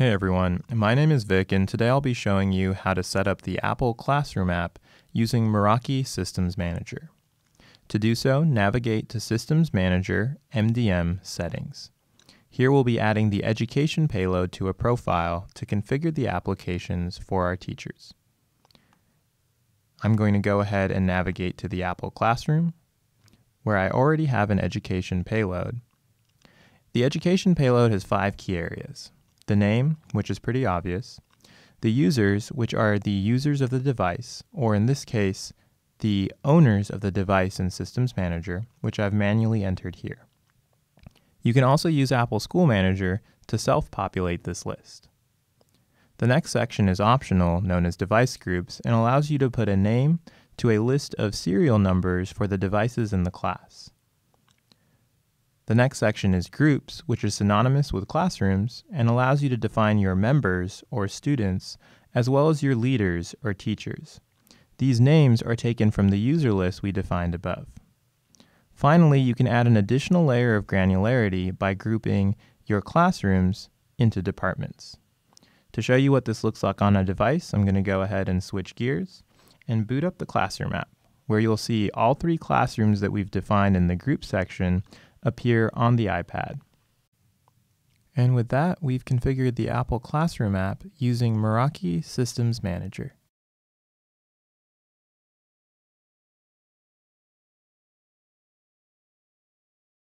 Hey everyone, my name is Vic and today I'll be showing you how to set up the Apple Classroom app using Meraki Systems Manager. To do so, navigate to Systems Manager MDM Settings. Here we'll be adding the education payload to a profile to configure the applications for our teachers. I'm going to go ahead and navigate to the Apple Classroom, where I already have an education payload. The education payload has five key areas the name, which is pretty obvious, the users, which are the users of the device, or in this case, the owners of the device in Systems Manager, which I've manually entered here. You can also use Apple School Manager to self-populate this list. The next section is optional, known as device groups, and allows you to put a name to a list of serial numbers for the devices in the class. The next section is groups, which is synonymous with classrooms and allows you to define your members or students as well as your leaders or teachers. These names are taken from the user list we defined above. Finally, you can add an additional layer of granularity by grouping your classrooms into departments. To show you what this looks like on a device, I'm going to go ahead and switch gears and boot up the Classroom app, where you'll see all three classrooms that we've defined in the group section appear on the iPad. And with that, we've configured the Apple Classroom app using Meraki Systems Manager.